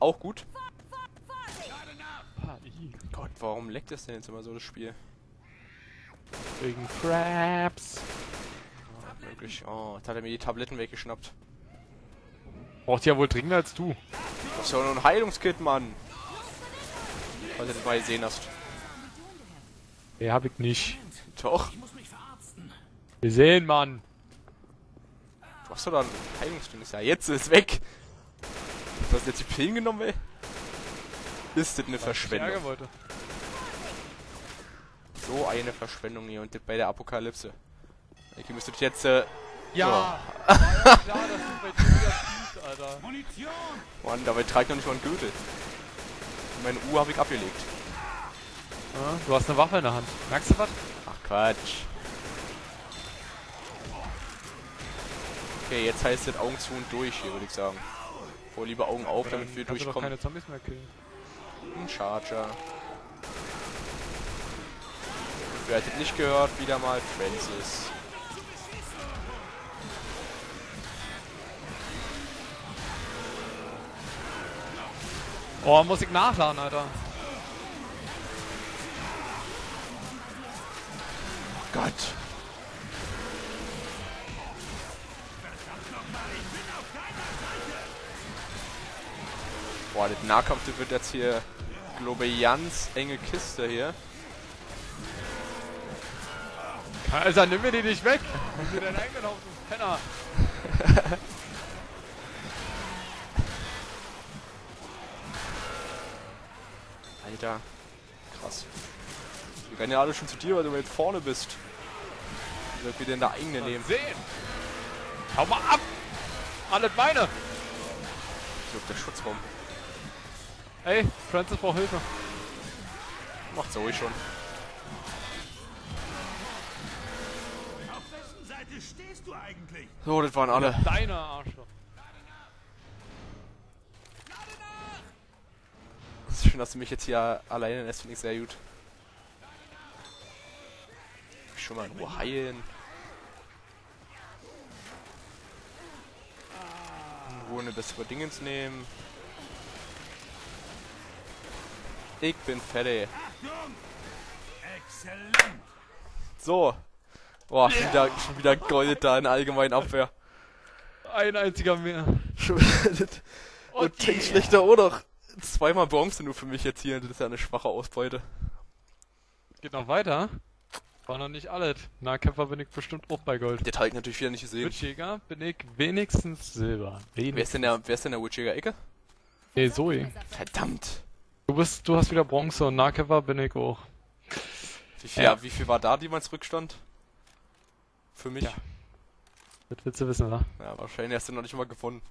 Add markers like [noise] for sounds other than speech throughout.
Auch gut. Ah. Gott, warum leckt das denn jetzt immer so, das Spiel? Wegen Fraps. Oh, wirklich. Oh, jetzt hat er mir die Tabletten weggeschnappt. Braucht ja wohl dringender als du. Das ist ja nur ein Heilungskit, Mann. Falls du das mal gesehen hast. Nee, hab ich nicht. Doch. Wir sehen, Mann. Du hast doch da ein Heilungsding. Ja, jetzt ist es weg. Du hast jetzt die Pillen genommen, ey? Ist das eine Ich ärgern Verschwendung? wollte. So eine Verschwendung hier und das bei der Apokalypse. Ich müsste jetzt, äh, Ja. War ja klar, dass du bei Alter. Mann, dabei trage ich noch nicht mal einen Gürtel. Meine Uhr habe ich abgelegt. Ja, du hast eine Waffe in der Hand. Merkst du was? Ach Quatsch. Okay, jetzt heißt es Augen zu und durch hier, würde ich sagen. Vor lieber Augen auf, damit wir durchkommen. keine Zombies mehr killen. Ein Charger. Wer hat das nicht gehört? Wieder mal Francis. Oh, muss ich nachladen, Alter. Gott. Boah, das Nahkampf, das wird jetzt hier, glaube ich, ganz enge Kiste hier. Alter, nimm mir die nicht weg. Wo ist dir denn eingelaufen, du Penner? [laughs] Alter. Krass. Wir rennen ja alle schon zu dir, weil du jetzt vorne bist. Wie ich wieder in der eigene nehmen? Sehen. Hau mal ab. Alles meine. Ich auf der Schutzraum. Ey, Francis braucht Hilfe. Macht Zoe schon. Auf wessen Seite stehst du eigentlich? So, das waren alle. Deine Arschloch. Schön, dass du mich jetzt hier alleine lässt, finde ich sehr gut. Ich schon mal in Ruhe heilen. In Ruhe eine bessere Dingens nehmen. Ich bin fertig. Achtung! Exzellent! So. Boah, schon wieder, schon wieder Gold da in der allgemeinen Abwehr. Ein einziger mehr. Und Tank schlechter oder zweimal Bronze nur für mich jetzt hier. Das ist ja eine schwache Ausbeute. Geht noch weiter. War noch nicht alles. Nahkämpfer bin ich bestimmt auch bei Gold. Der Teig natürlich wieder nicht gesehen. Witchjäger bin ich wenigstens Silber. Wer ist Wenigstens. denn der, wer ist denn der Witchiger Ecke? Nee, Zoe. Verdammt. Du bist, du hast wieder Bronze und Nahkämpfer bin ich auch. Wie viel, Ja. wie viel war da jemals Rückstand? Für mich? Ja. Das willst du wissen, oder? Ja, wahrscheinlich hast du noch nicht mal gewonnen.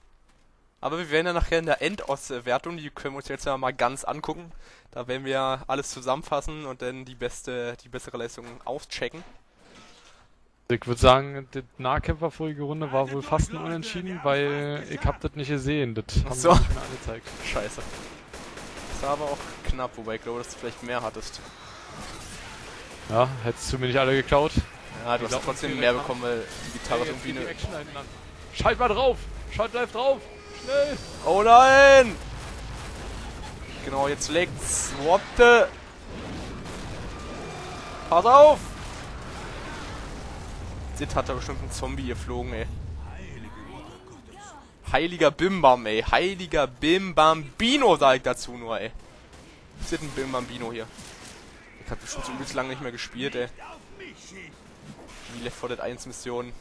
Aber wir werden ja nachher in der Endauswertung, die können wir uns jetzt ja mal ganz angucken. Da werden wir alles zusammenfassen und dann die beste, die bessere Leistung auschecken. Ich würde sagen, die Nahkämpfer vorige Runde war wohl fast ein Unentschieden, weil ich hab das nicht gesehen. Das haben so. sie nicht mehr angezeigt. Scheiße. Das war aber auch knapp, wobei ich glaube, dass du vielleicht mehr hattest. Ja, hättest du mir nicht alle geklaut? Ja, du Ich hast trotzdem mehr bekommen, weil die Gitarre Ey, jetzt irgendwie eine... Schalt mal drauf! Schalt live drauf! Schnell! Oh nein! Genau, jetzt legt's. What the? Pass auf! Sid hat da bestimmt einen Zombie geflogen, ey. Heiliger Bimbam, ey. Heiliger Bimbambino, sag ich dazu nur, ey. Sid ein Bimbambino hier. Ich hab bestimmt so übelst lange nicht mehr gespielt, ey. Die Left 4 Dead 1 Mission.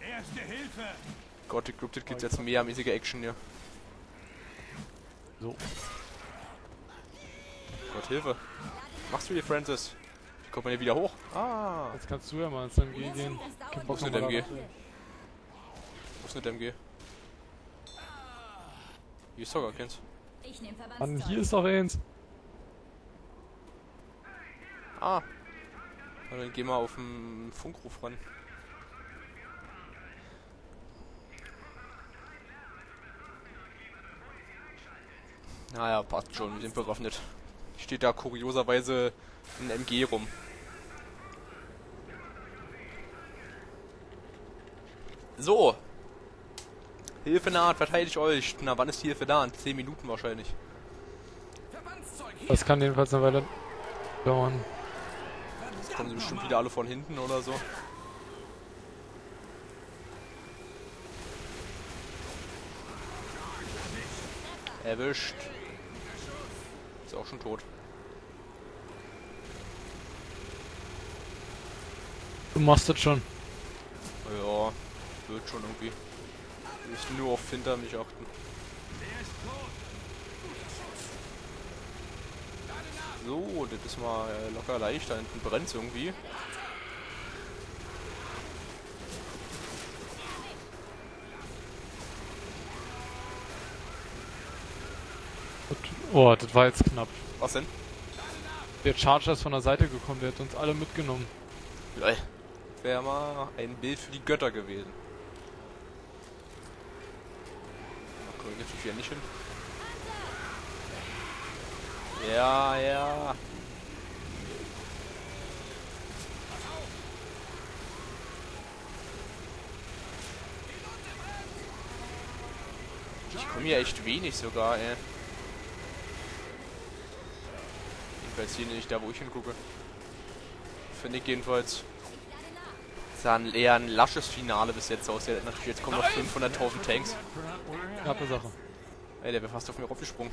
Erste Hilfe! Gott, ich glaub, das gibt jetzt mehr mäßige Action hier. So. Gott, Hilfe. Machst du hier, Francis? Wie kommt man hier wieder hoch? Ah. Jetzt kannst du ja mal ins MG gehen. Kein Wo ist Bock denn noch der mal MG? Wo ist denn der MG? Hier ist doch gar keins. Mann, hier ist doch eins. Ah. Na, dann geh mal auf den Funkruf ran. Naja, passt schon, wir sind bewaffnet. Steht da kurioserweise ein MG rum. So. Hilfe naht, verteidigt euch. Na, wann ist die Hilfe da? In 10 Minuten wahrscheinlich. Das kann jedenfalls eine Weile dauern. Jetzt kommen sie bestimmt wieder alle von hinten oder so. Erwischt. Ist auch schon tot. Du machst das schon. Ja, wird schon irgendwie. Nicht nur auf hinter mich achten. So, das ist mal äh, locker leicht. Da hinten brennt irgendwie. Oh, das war jetzt knapp. Was denn? Der Charger ist von der Seite gekommen, der hat uns alle mitgenommen. Lol. Wäre mal ein Bild für die Götter gewesen. Da komme ich natürlich wieder nicht hin. Ja, ja. Ich komme hier echt wenig sogar, ey. Jedenfalls hier nicht da, wo ich hingucke. Finde ich jedenfalls. Sah ein- eher ein lasches Finale bis jetzt aus. Jetzt kommen noch 500.000 Tanks. Knappe Sache. Ey, der wäre fast auf mir raufgesprungen.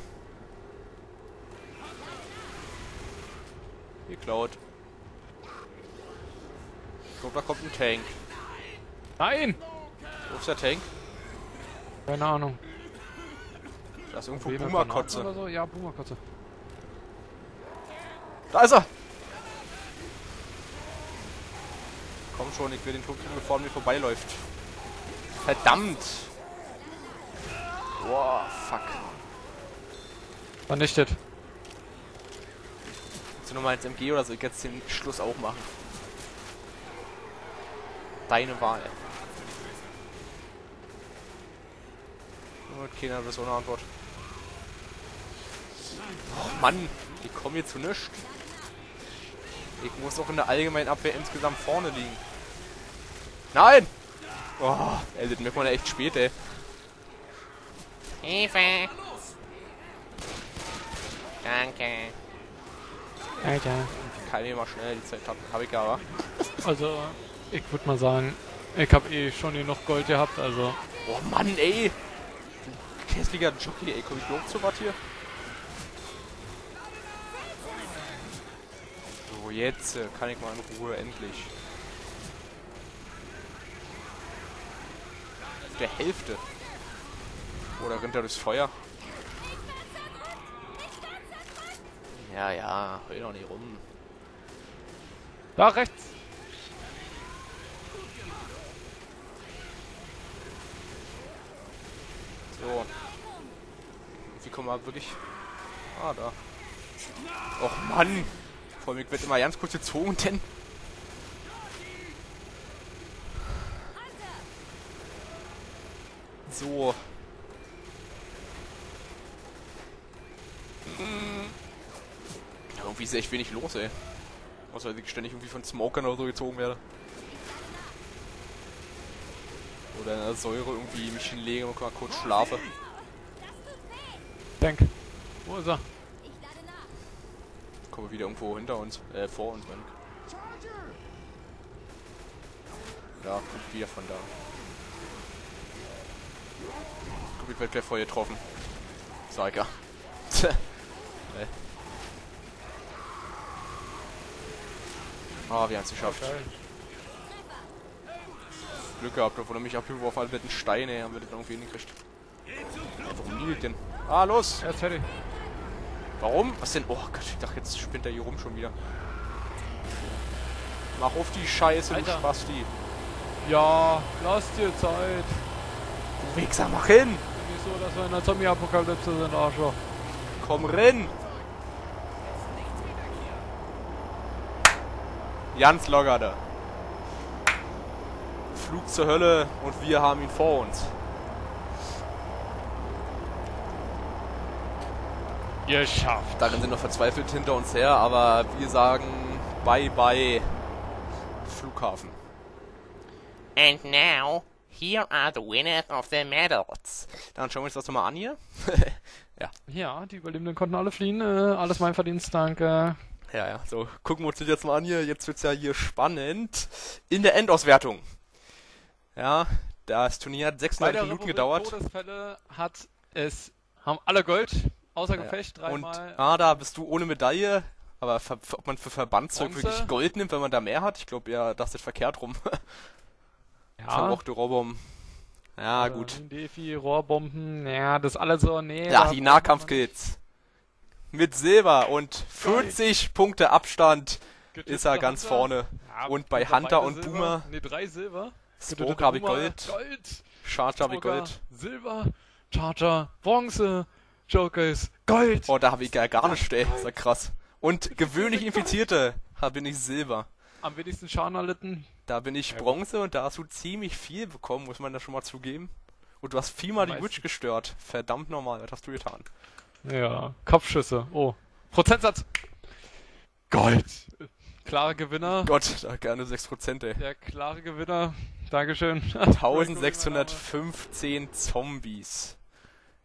Geklaut. Ich glaube, da kommt ein Tank. Nein! Wo ist der Tank? Keine Ahnung. Da ist irgendwo Boomerkotze. So? Ja, Boomerkotze. Da ist er! Komm schon, ich will den Tod kriegen, bevor er mir vorbeiläuft. Verdammt! Boah, fuck. Vernichtet. Willst du nochmal ins MG oder soll ich jetzt den Schluss auch machen? Deine Wahl. Und keiner hat so eine Antwort. Oh Mann, ich komme hier zu nichts. Ich muss auch in der allgemeinen Abwehr insgesamt vorne liegen. Nein! Oh, ey, das merkt man ja echt spät, ey. Hilfe! Danke. Alter. Kann ich mal schnell die Zeit haben. Hab ich aber. Also, ich würde mal sagen, ich habe eh schon genug Gold gehabt, also. Oh Mann, ey! Du Käsliger Jockey, ey, komm ich überhaupt zu was hier? So, jetzt äh, kann ich mal in Ruhe, endlich. Auf Der Hälfte. Oder rennt er durchs Feuer? Ja, ja, heul doch nicht rum. Da rechts! So. Wie kommen wir wirklich... Ah, da. Och Mann! Ich wird immer ganz kurz gezogen, denn... So. Hm. Irgendwie ist echt wenig los, ey. Außer, dass ich ständig irgendwie von Smokern oder so gezogen werde. Oder in der Säure irgendwie mich hinlege und mal kurz schlafe. Tank. Wo ist er? Wir wieder irgendwo hinter uns, äh, vor uns, ich. Ja, kommt wieder von da. Guck, ich werd gleich voll getroffen. Ja. [laughs] Tja. Ah, wir haben es geschafft. Glück gehabt, obwohl er mich abgeworfen hat mit den Steinen, haben wir das irgendwie hingekriegt. Warum liegt denn? Ah, los! Er ist fertig. Warum? Was denn? Oh Gott, ich dachte, jetzt spinnt er hier rum schon wieder. Mach auf die Scheiße, Alter. du Spasti. Ja, lass dir Zeit. Du Wichser, mach hin! Nicht so, dass wir in der Zombie-Apokalypse sind, Arschloch. Komm rein! Ganz locker da. Flug zur Hölle und wir haben ihn vor uns. Geschafft. Darin sind noch verzweifelt hinter uns her, aber wir sagen Bye bye Flughafen. And now, Here are the winners of the medals. Dann schauen wir uns das nochmal an hier. [laughs] Ja, die Überlebenden konnten alle fliehen. Äh, alles mein Verdienst, danke. Ja, ja, so, gucken wir uns das jetzt mal an hier. Jetzt wird's ja hier spannend. In der Endauswertung. Ja, das Turnier hat Bei 600 der Minuten Republik gedauert. Todesfälle hat es, haben alle Gold, außer Ja. Gefecht, Und, dreimal. ah, da bist du ohne Medaille. Aber ob man für Verbandszeug wirklich Gold nimmt, wenn man da mehr hat? Ich glaube, ja, das ist verkehrt rum. [laughs] ja, Verbrauchte Rohrbomben. Ja, äh, gut. Defi, Rohrbomben, ja, das alles so, nee. Ja, die Nahkampfkills. Mit Silber und 40 Punkte Abstand man- ist er ganz Hunter. vorne. Ja, Und bei Hunter und Silber. Boomer. Nee, drei Silber. Spoke habe ich Gold. Gold. Charger habe ich Gold. Silber, Charger, Bronze, Joker ist Gold. Oh, da habe ich gar, gar nicht, ey. Ist ja krass. Und gewöhnlich Infizierte, da bin ich Silber. Am wenigsten Schaden erlitten. Da bin ich. Bronze und da hast du ziemlich viel bekommen, muss man das schon mal zugeben. Und du hast viermal die. Witch gestört. Verdammt normal, was hast du getan? Ja, Kopfschüsse. Oh. Prozentsatz. Gold. Klare Gewinner. Gott, da gerne 6%, ey. Der klare Gewinner. Dankeschön. 1615 Zombies.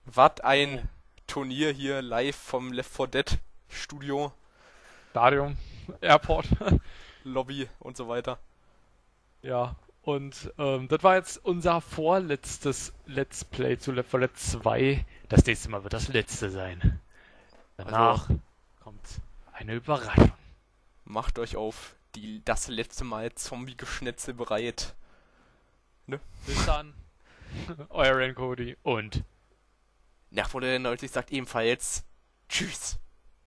Was ein Turnier hier live vom Left 4 Dead Studio, Stadium. [laughs] Airport. [laughs] Lobby und so weiter. ja. Und ähm, das war jetzt unser vorletztes Let's Play zu Left 4 Dead 2. Das nächste Mal wird das letzte sein. Danach kommt eine Überraschung. Macht euch auf die, das letzte Mal Zombie-Geschnetzel bereit. Bis dann. [laughs] Euer Ren Cody und Nach 90 sagt ebenfalls Tschüss.